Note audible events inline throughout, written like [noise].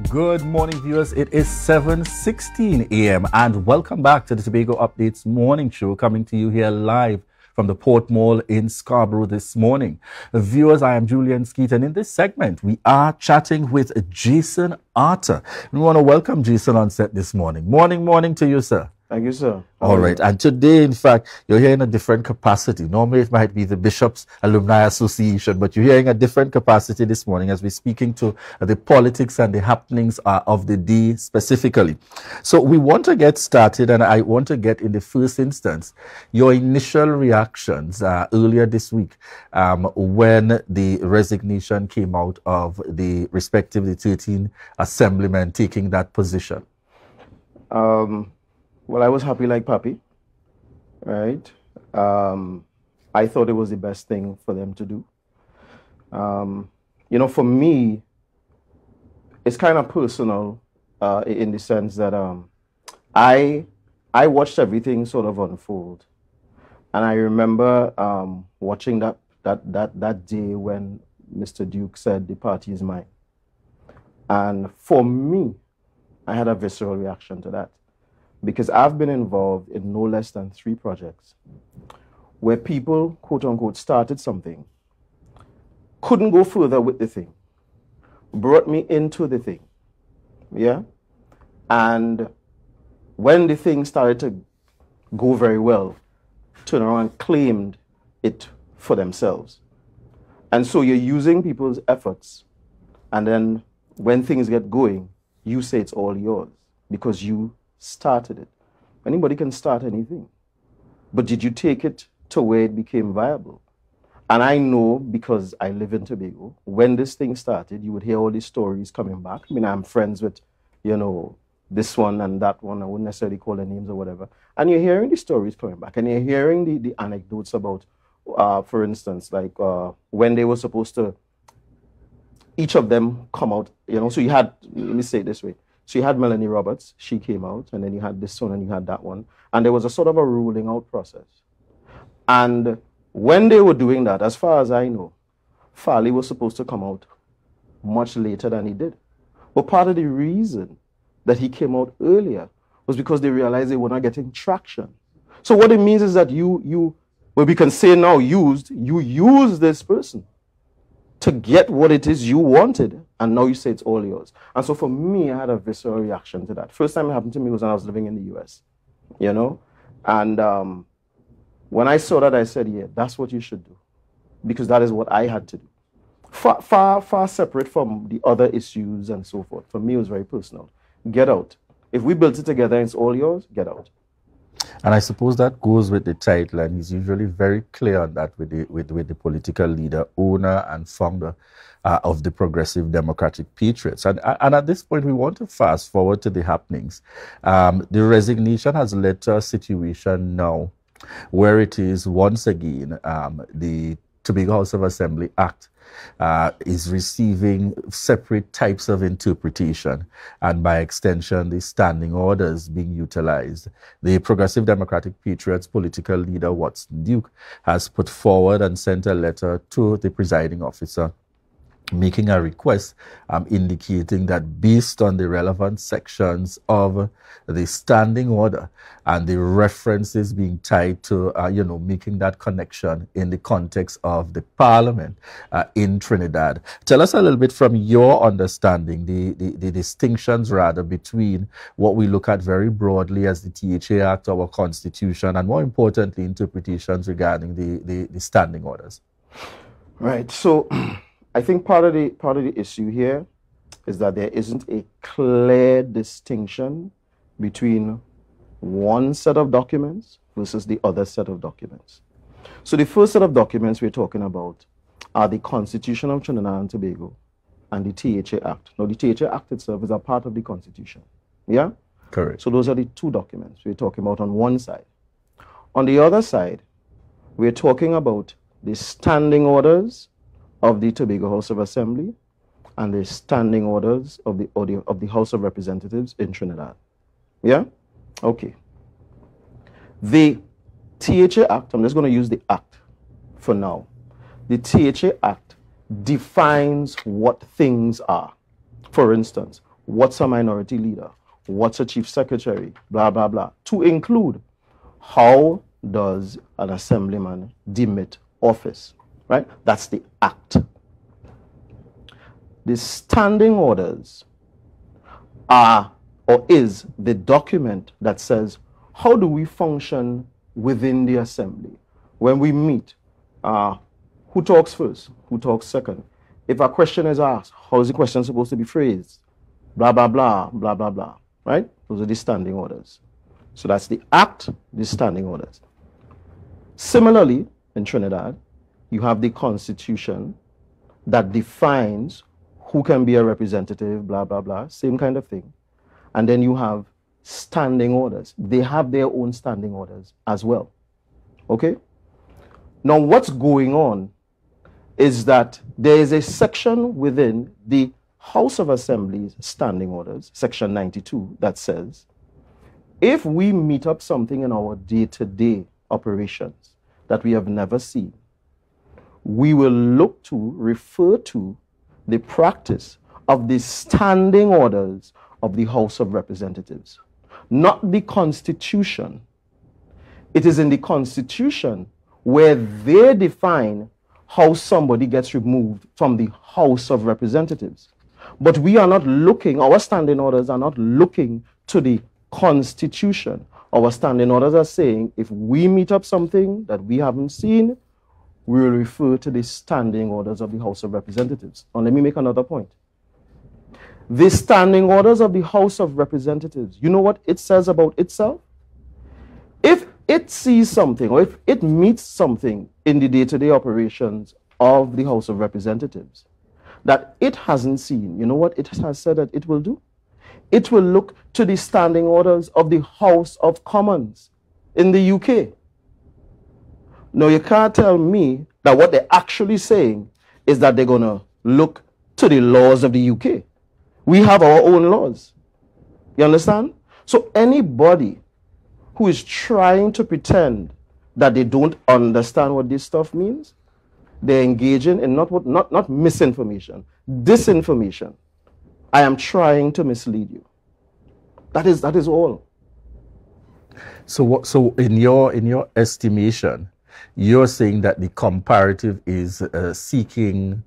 Good morning, viewers. It is 7:16 a.m. and welcome back to the Tobago Updates morning show, coming to you here live from the Port Mall in Scarborough this morning. Viewers, I am Julian Skeet, and in this segment, we are chatting with Jason Arthur. We want to welcome Jason on set this morning. Morning, morning to you, sir. Thank you, sir. All right. And today, in fact, you're here in a different capacity. Normally, it might be the Bishops Alumni Association, but you're here in a different capacity this morning as we're speaking to the politics and the happenings uh, of the day specifically. So we want to get started, and I want to get in the first instance your initial reactions uh, earlier this week um, when the resignation came out of the respectively 13 assemblymen taking that position. Um, well, I was happy like Papi, right? Um, I thought it was the best thing for them to do. Um, you know, for me, it's kind of personal uh, in the sense that um, I I watched everything sort of unfold, and I remember um, watching that that that that day when Mr. Duke said the party is mine, and for me, I had a visceral reaction to that because I've been involved in no less than three projects where people, quote unquote, started something, couldn't go further with the thing, brought me into the thing. Yeah? And when the thing started to go very well, turned around and claimed it for themselves. And so you're using people's efforts, and then when things get going, you say it's all yours because you started it. Anybody can start anything. But did you take it to where it became viable? And I know because I live in Tobago, when this thing started, you would hear all these stories coming back. I mean, I'm friends with, you know, this one and that one. I wouldn't necessarily call their names or whatever. And you're hearing the stories coming back, and you're hearing the, the anecdotes about, uh, for instance, like uh, when they were supposed to, each of them come out, you know. So you had, let me say it this way so you had Melanie Roberts, she came out, and then you had this one and you had that one. And there was a sort of a ruling out process. And when they were doing that, as far as I know, Farley was supposed to come out much later than he did. But part of the reason that he came out earlier was because they realized they were not getting traction. So what it means is that you, you, well, we can say now used, you use this person to get what it is you wanted, and now you say it's all yours. And so for me, I had a visceral reaction to that. First time it happened to me was when I was living in the US, you know? And um, when I saw that, I said, yeah, that's what you should do, because that is what I had to do. Far, far, far separate from the other issues and so forth. For me, it was very personal. Get out. If we built it together and it's all yours, get out. And I suppose that goes with the title, and he's usually very clear on that with the, with, with the political leader, owner, and founder uh, of the Progressive Democratic Patriots. And, and at this point, we want to fast forward to the happenings. Um, the resignation has led to a situation now where it is once again um, the Tobago House of Assembly Act uh, is receiving separate types of interpretation, and by extension, the standing orders being utilized. The Progressive Democratic Patriots political leader, Watson Duke, has put forward and sent a letter to the presiding officer making a request I'm indicating that based on the relevant sections of the standing order and the references being tied to, uh, you know, making that connection in the context of the parliament uh, in Trinidad. Tell us a little bit from your understanding, the, the, the, distinctions rather between what we look at very broadly as the THA Act, our constitution, and more importantly, interpretations regarding the, the, the standing orders. Right. So, [clears throat] I think part of the part of the issue here is that there isn't a clear distinction between one set of documents versus the other set of documents. So the first set of documents we're talking about are the Constitution of Trinidad and Tobago and the THA Act. Now the THA Act itself is a part of the Constitution. Yeah? Correct. So those are the two documents we're talking about on one side. On the other side, we're talking about the standing orders of the Tobago House of Assembly and the standing orders of the, of the House of Representatives in Trinidad. Yeah? Okay. The THA Act, I'm just going to use the Act for now. The THA Act defines what things are. For instance, what's a minority leader, what's a chief secretary, blah, blah, blah, to include how does an assemblyman demit office, right? That's the act. The standing orders are or is the document that says how do we function within the assembly? When we meet uh, who talks first? Who talks second? If a question is asked how is the question supposed to be phrased? Blah blah blah blah blah blah right? Those are the standing orders. So that's the act the standing orders. Similarly in trinidad you have the constitution that defines who can be a representative blah blah blah same kind of thing and then you have standing orders. They have their own standing orders as well. Okay? Now, what's going on is that there is a section within the House of Assembly's standing orders, section 92, that says if we meet up something in our day to day operations that we have never seen, we will look to refer to the practice of the standing orders of the House of Representatives, not the Constitution. It is in the Constitution where they define how somebody gets removed from the House of Representatives. But we are not looking, our standing orders are not looking to the Constitution. Our standing orders are saying if we meet up something that we haven't seen, we will refer to the standing orders of the House of Representatives. And let me make another point the standing orders of the House of Representatives, you know what it says about itself? If it sees something or if it meets something in the day to day operations of the House of Representatives that it hasn't seen, you know what it has said that it will do? It will look to the standing orders of the House of Commons in the UK. Now, you can't tell me that what they're actually saying is that they're going to look to the laws of the UK. We have our own laws. You understand? So anybody who is trying to pretend that they don't understand what this stuff means, they're engaging in not what not, not misinformation, disinformation. I am trying to mislead you. That is that is all. So what so in your in your estimation, you're saying that the comparative is uh, seeking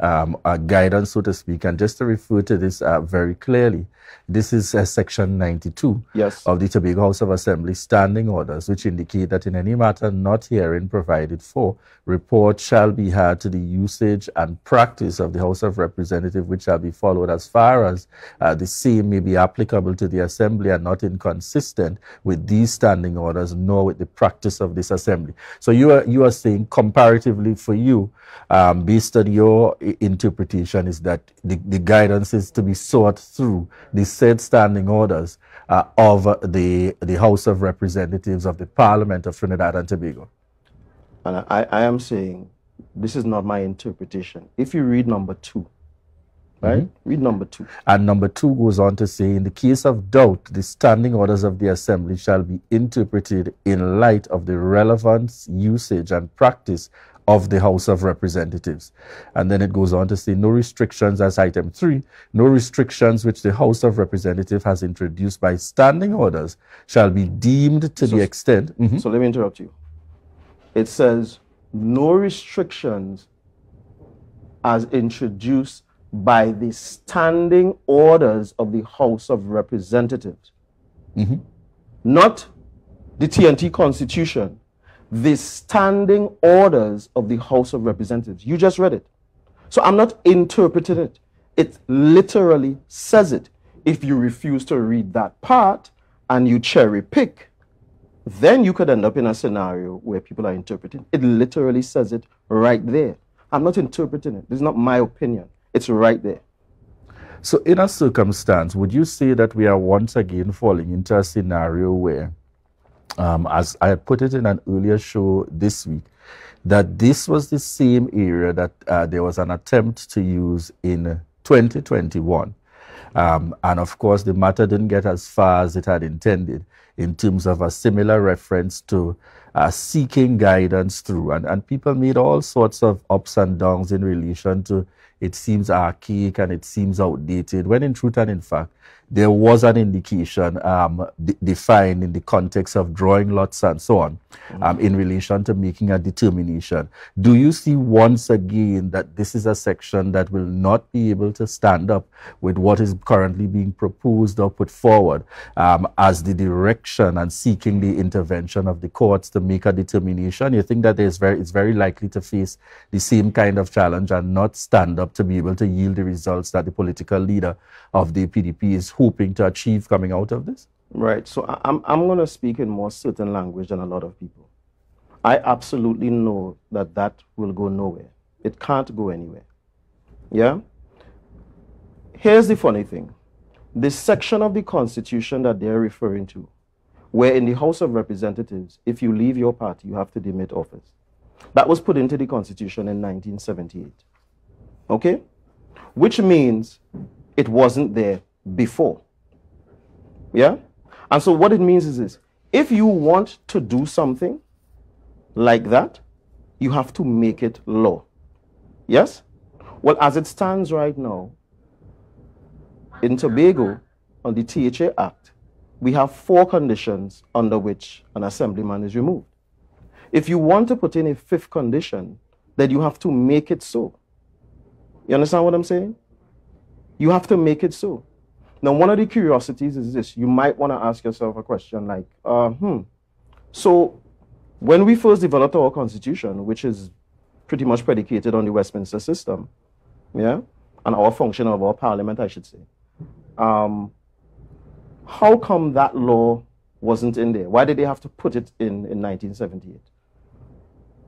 um, guidance, so to speak. And just to refer to this uh, very clearly, this is uh, Section 92 yes. of the Tobago House of Assembly Standing Orders, which indicate that in any matter not herein provided for, report shall be had to the usage and practice of the House of Representatives, which shall be followed as far as uh, the same may be applicable to the Assembly and not inconsistent with these standing orders, nor with the practice of this Assembly. So you are, you are saying comparatively for you, um, based on your interpretation, is that the, the guidance is to be sought through the said standing orders uh, of the, the House of Representatives of the Parliament of Trinidad and Tobago. And I, I am saying this is not my interpretation. If you read number two, right? Mm-hmm. Read number two. And number two goes on to say, in the case of doubt, the standing orders of the assembly shall be interpreted in light of the relevance, usage, and practice of the House of Representatives. And then it goes on to say no restrictions as item three, no restrictions which the House of Representatives has introduced by standing orders shall be deemed to so, the extent. Mm-hmm. So let me interrupt you. It says no restrictions as introduced by the standing orders of the House of Representatives. Mm-hmm. Not the TNT Constitution, the standing orders of the House of Representatives. You just read it. So I'm not interpreting it. It literally says it. If you refuse to read that part and you cherry pick, then you could end up in a scenario where people are interpreting. It literally says it right there. I'm not interpreting it. This is not my opinion. It's right there. So, in a circumstance, would you say that we are once again falling into a scenario where um, as I put it in an earlier show this week, that this was the same area that uh, there was an attempt to use in 2021. Um, and of course, the matter didn't get as far as it had intended in terms of a similar reference to uh, seeking guidance through. And, and people made all sorts of ups and downs in relation to it seems archaic and it seems outdated, when in truth and in fact, there was an indication um, d- defined in the context of drawing lots and so on um, in relation to making a determination. Do you see once again that this is a section that will not be able to stand up with what is currently being proposed or put forward um, as the direction and seeking the intervention of the courts to make a determination? You think that there's very, it's very likely to face the same kind of challenge and not stand up to be able to yield the results that the political leader of the PDP is hoping to achieve coming out of this? Right. So I'm, I'm going to speak in more certain language than a lot of people. I absolutely know that that will go nowhere. It can't go anywhere. Yeah? Here's the funny thing the section of the Constitution that they're referring to, where in the House of Representatives, if you leave your party, you have to demit office. That was put into the Constitution in 1978. Okay? Which means it wasn't there before. Yeah? And so what it means is this if you want to do something like that, you have to make it law. Yes? Well, as it stands right now, in Tobago, on the THA Act, we have four conditions under which an assemblyman is removed. If you want to put in a fifth condition, then you have to make it so. You understand what I'm saying? You have to make it so. Now, one of the curiosities is this. You might want to ask yourself a question like, uh, hmm, so when we first developed our constitution, which is pretty much predicated on the Westminster system, yeah, and our function of our parliament, I should say, um, how come that law wasn't in there? Why did they have to put it in in 1978?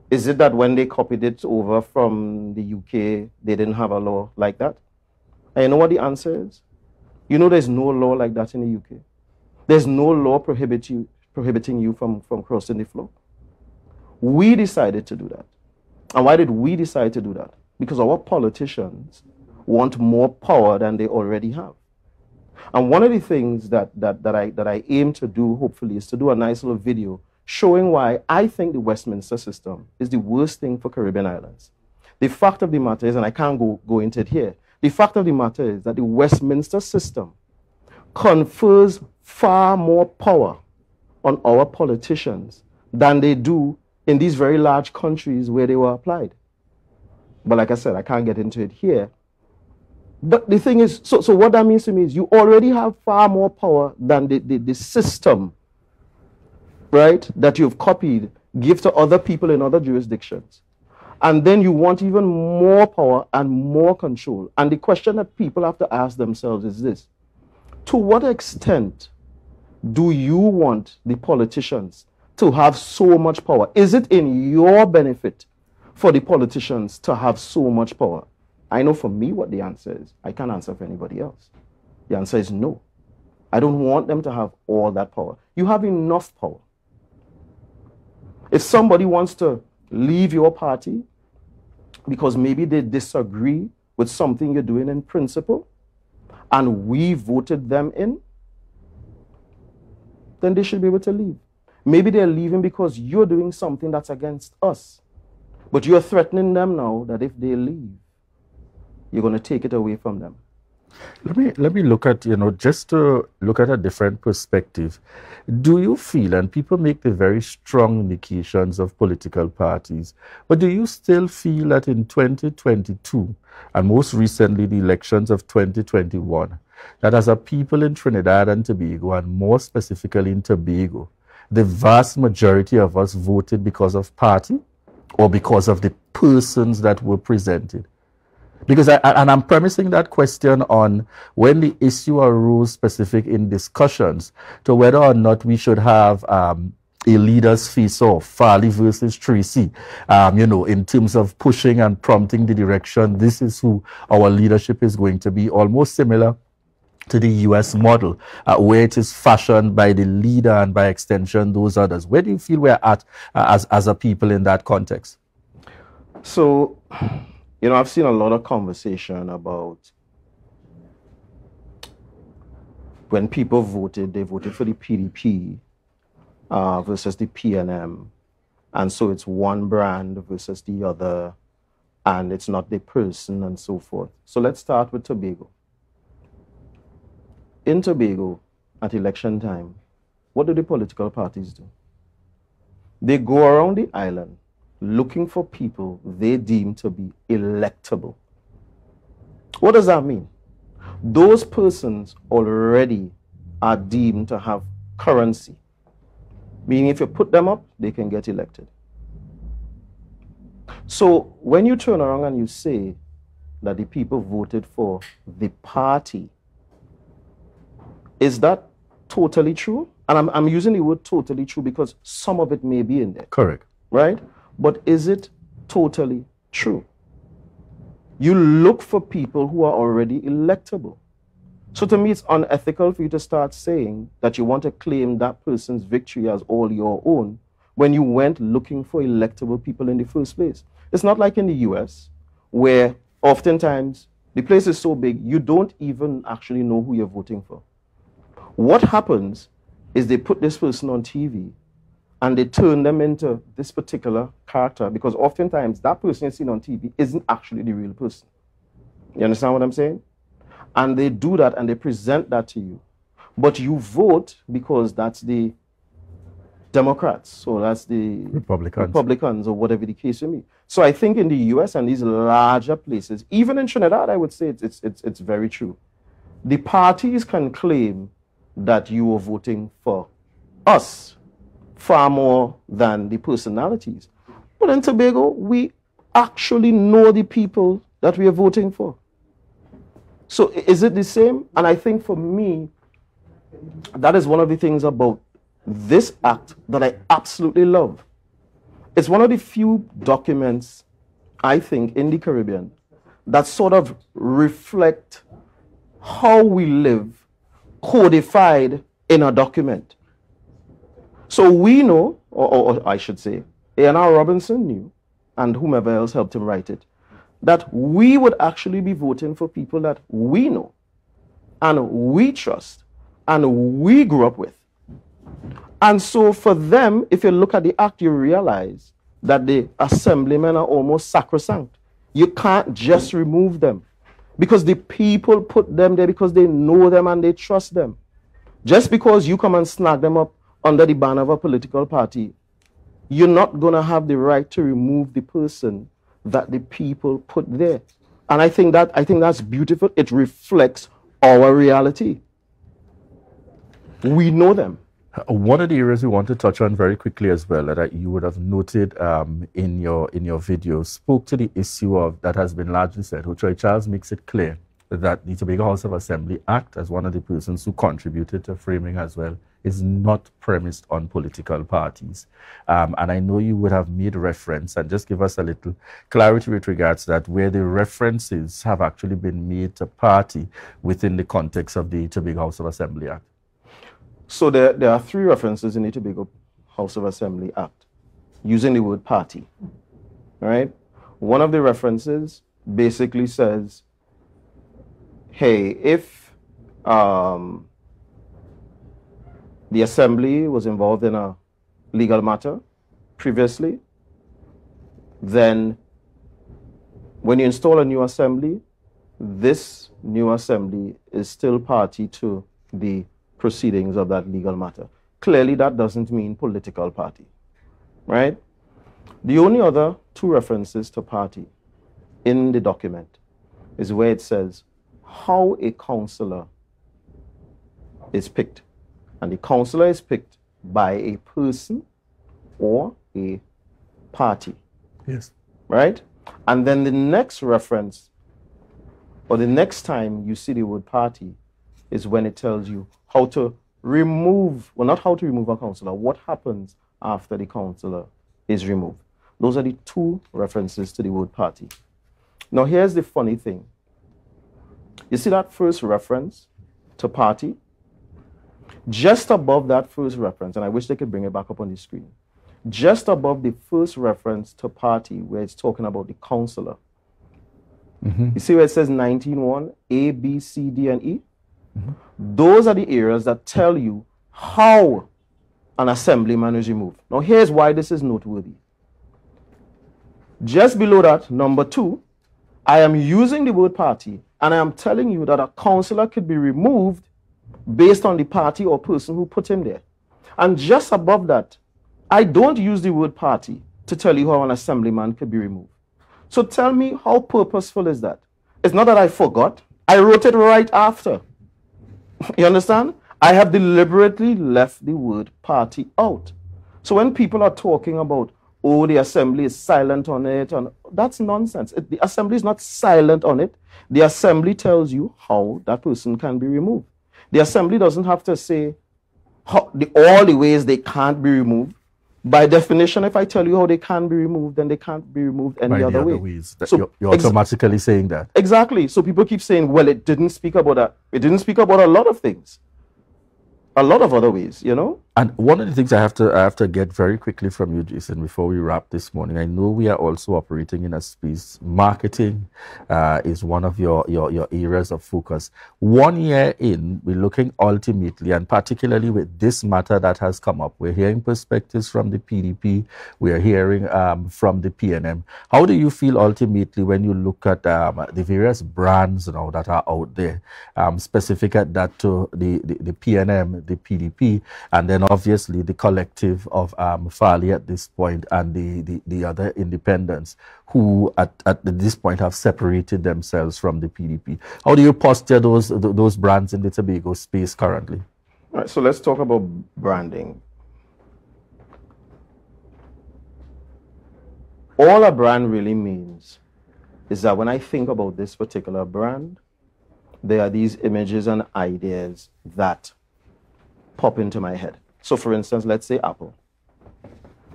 Is it that when they copied it over from the UK, they didn't have a law like that? And you know what the answer is? You know there's no law like that in the UK. There's no law prohibit you, prohibiting you from, from crossing the floor. We decided to do that. And why did we decide to do that? Because our politicians want more power than they already have. And one of the things that, that, that, I, that I aim to do, hopefully, is to do a nice little video showing why I think the Westminster system is the worst thing for Caribbean islands. The fact of the matter is, and I can't go, go into it here, the fact of the matter is that the Westminster system confers far more power on our politicians than they do in these very large countries where they were applied. But like I said, I can't get into it here. But the thing is, so, so what that means to me is you already have far more power than the, the, the system, right, that you've copied, give to other people in other jurisdictions. And then you want even more power and more control. And the question that people have to ask themselves is this To what extent do you want the politicians to have so much power? Is it in your benefit for the politicians to have so much power? I know for me what the answer is. I can't answer for anybody else. The answer is no. I don't want them to have all that power. You have enough power. If somebody wants to leave your party because maybe they disagree with something you're doing in principle and we voted them in, then they should be able to leave. Maybe they're leaving because you're doing something that's against us. But you're threatening them now that if they leave, you're going to take it away from them. Let me let me look at you know just to look at a different perspective. Do you feel and people make the very strong indications of political parties, but do you still feel that in 2022 and most recently the elections of 2021 that as a people in Trinidad and Tobago and more specifically in Tobago, the vast majority of us voted because of party or because of the persons that were presented? Because I, and I'm premising that question on when the issue arose specific in discussions to whether or not we should have um, a leader's face off, Farley versus Tracy, um, you know, in terms of pushing and prompting the direction. This is who our leadership is going to be, almost similar to the US model, uh, where it is fashioned by the leader and by extension those others. Where do you feel we're at uh, as, as a people in that context? So, you know, I've seen a lot of conversation about when people voted, they voted for the PDP uh, versus the PNM And so it's one brand versus the other, and it's not the person and so forth. So let's start with Tobago. In Tobago, at election time, what do the political parties do? They go around the island looking for people they deem to be electable. What does that mean? Those persons already are deemed to have currency, meaning if you put them up, they can get elected. So when you turn around and you say that the people voted for the party, is that totally true? And I'm, I'm using the word totally true because some of it may be in there. Correct. Right? But is it totally true? You look for people who are already electable. So to me, it's unethical for you to start saying that you want to claim that person's victory as all your own when you went looking for electable people in the first place. It's not like in the US, where oftentimes the place is so big, you don't even actually know who you're voting for. What happens is they put this person on TV and they turn them into this particular character because oftentimes that person you're seeing on TV isn't actually the real person. You understand what I'm saying? And they do that and they present that to you. But you vote because that's the Democrats, so that's the Republicans. Republicans or whatever the case may be. So I think in the US and these larger places, even in Trinidad, I would say it's, it's, it's, it's very true. The parties can claim that you are voting for us far more than the personalities. But in Tobago, we actually know the people that we are voting for. So is it the same? And I think for me, that is one of the things about this act that I absolutely love. It's one of the few documents, I think, in the Caribbean that sort of reflect how we live codified in a document. So we know, or, or, I should say, A.N.R. Robinson knew, and whomever else helped him write it, that we would actually be voting for people that we know and we trust and we grew up with. And so for them, if you look at the act, you realize that the assemblymen are almost sacrosanct. You can't just remove them because the people put them there because they know them and they trust them. Just because you come and snag them up under the banner of a political party, you're not going to have the right to remove the person that the people put there. And I think that I think that's beautiful. It reflects our reality. We know them. One of the areas we want to touch on very quickly as well that you would have noted um, in your in your video spoke to the issue of that has been largely said. Hochoy Charles makes it clear that the Tobago House of Assembly Act, as one of the persons who contributed to framing as well, is not premised on political parties. Um, and I know you would have made reference, and just give us a little clarity with regards to that, where the references have actually been made to party within the context of the Tobago House of Assembly Act. So there, there are three references in the Tobago House of Assembly Act using the word party. All right? One of the references basically says, hey, if um, the assembly was involved in a legal matter previously, then when you install a new assembly, this new assembly is still party to the proceedings of that legal matter. Clearly, that doesn't mean political party, right? The only other two references to party in the document is where it says how a councillor is picked. And the councillor is picked by a person or a party. Yes. Right? And then the next reference, or the next time you see the word party, is when it tells you how to remove, well, not how to remove a councillor, what happens after the counselor is removed. Those are the two references to the word party. Now, here's the funny thing. You see that first reference to party? Just above that first reference, and I wish they could bring it back up on the screen, just above the first reference to party where it's talking about the councillor. Mm-hmm. You see where it says 19.1, A, B, C, D, and E? Mm-hmm. Those are the areas that tell you how an assemblyman is removed. Now, here's why this is noteworthy. Just below that, number two, I am using the word party and I am telling you that a councillor could be removed based on the party or person who put him there. And just above that, I don't use the word party to tell you how an assemblyman could be removed. So tell me, how purposeful is that? It's not that I forgot. I wrote it right after. [laughs] you understand? I have deliberately left the word party out. So when people are talking about, oh, the assembly is silent on it, and that's nonsense. It, the assembly is not silent on it. The assembly tells you how that person can be removed. The assembly doesn't have to say how, the, all the ways they can't be removed. By definition, if I tell you how they can be removed, then they can't be removed any other, other, way. Ways. So you're, you're automatically ex- saying that. Exactly. So people keep saying, well, it didn't speak about that. It didn't speak about a lot of things a lot of other ways, you know. And one of the things I have to I have to get very quickly from you, Jason, before we wrap this morning. I know we are also operating in a space. Marketing uh, is one of your, your your areas of focus. One year in, we're looking ultimately, and particularly with this matter that has come up, we're hearing perspectives from the PDP. We're hearing um, from the PNM. How do you feel ultimately when you look at um, the various brands now that are out there, um, specific at that to the, the, the PNM, the PDP, and then obviously the collective of um, Farley at this point and the, the, the other independents who at, at this point have separated themselves from the PDP. How do you posture those, those brands in the Tobago space currently? All right, so let's talk about branding. All a brand really means is that when I think about this particular brand, there are these images and ideas that pop into my head. So, for instance, let's say Apple.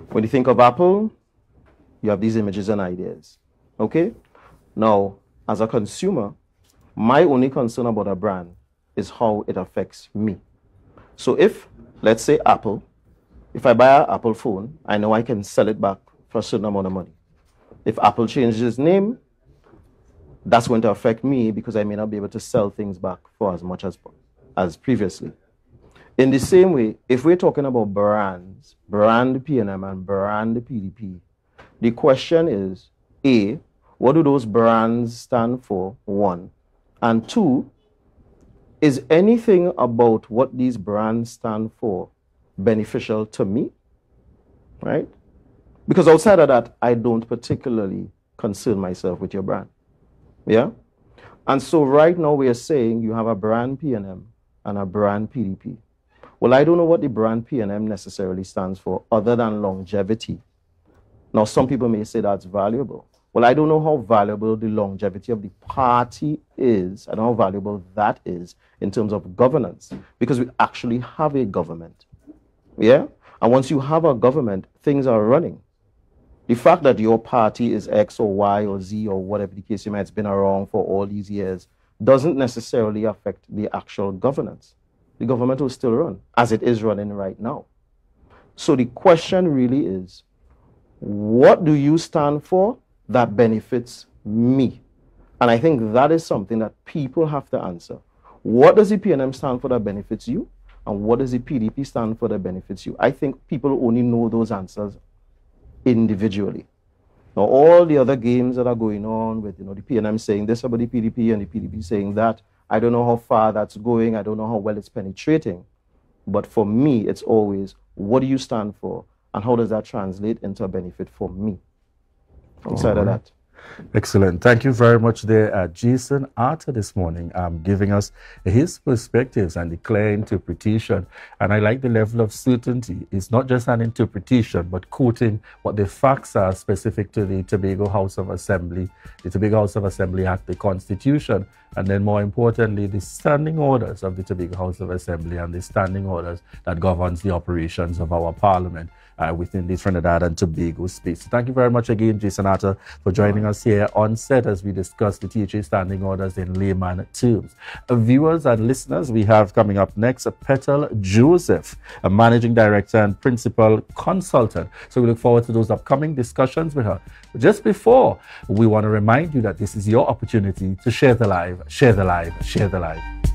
When you think of Apple, you have these images and ideas. Okay? Now, as a consumer, my only concern about a brand is how it affects me. So, if, let's say, Apple, if I buy an Apple phone, I know I can sell it back for a certain amount of money. If Apple changes its name, that's going to affect me because I may not be able to sell things back for as much as, as previously. In the same way, if we're talking about brands, brand PNM and brand PDP, the question is A, what do those brands stand for? One. And two, is anything about what these brands stand for beneficial to me? Right? Because outside of that, I don't particularly concern myself with your brand. Yeah? And so right now we are saying you have a brand PNM and a brand PDP. Well, I don't know what the brand PNM necessarily stands for other than longevity. Now, some people may say that's valuable. Well, I don't know how valuable the longevity of the party is and how valuable that is in terms of governance because we actually have a government. Yeah? And once you have a government, things are running. The fact that your party is X or Y or Z or whatever the case may, it's been around for all these years, doesn't necessarily affect the actual governance the government will still run as it is running right now. So the question really is what do you stand for that benefits me? And I think that is something that people have to answer. What does the PNM stand for that benefits you? And what does the PDP stand for that benefits you? I think people only know those answers individually. Now, all the other games that are going on with, you know, the PNM saying this about the PDP and the PDP saying that, I don't know how far that's going. I don't know how well it's penetrating. But for me, it's always what do you stand for and how does that translate into a benefit for me? Outside right. of that. Excellent. Thank you very much there, uh, Jason Arthur, this morning, um, giving us his perspectives and the clear interpretation. And I like the level of certainty. It's not just an interpretation, but quoting what the facts are specific to the Tobago House of Assembly, the Tobago House of Assembly Act, the Constitution, and then more importantly, the standing orders of the Tobago House of Assembly and the standing orders that governs the operations of our Parliament uh, within the Trinidad and Tobago space. So thank you very much again, Jason Arthur, for joining us here on set as we discuss the THA standing orders in layman terms. Uh, viewers and listeners, we have coming up next Petal Joseph, a managing director and principal consultant. So we look forward to those upcoming discussions with her. Just before, we want to remind you that this is your opportunity to share the live, share the live, share the live.